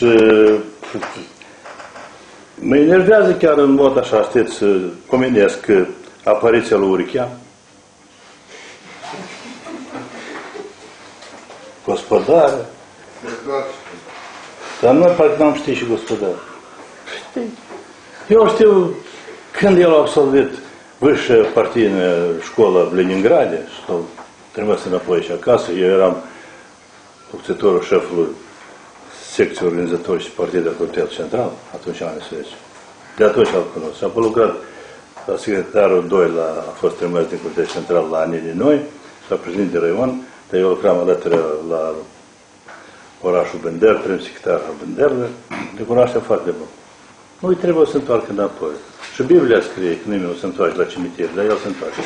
Și mă enervează chiar în mod așa, știți, comenesc apariția lui Urichean. Gospodară. Dar noi parcă n-am ști și gospodară. Eu știu când el a absolvit vârșă partidă școală в Leningrade și l trimis înapoi și acasă, eu eram succătorul șefului secției organizatorii și partidului Comitetul Central, atunci am anii De atunci l cunosc. Și am lucrat la secretarul 2, la, a fost trimis din Comitetul Central la anii din noi, la președinte de raion, dar eu lucram alături la orașul Bender, prim secretar al Benderului, le cunoaște foarte bun. Nu-i trebuie să se întoarcă înapoi. Și Biblia scrie că nimeni nu se întoarce la cimitir, dar el se întoarce.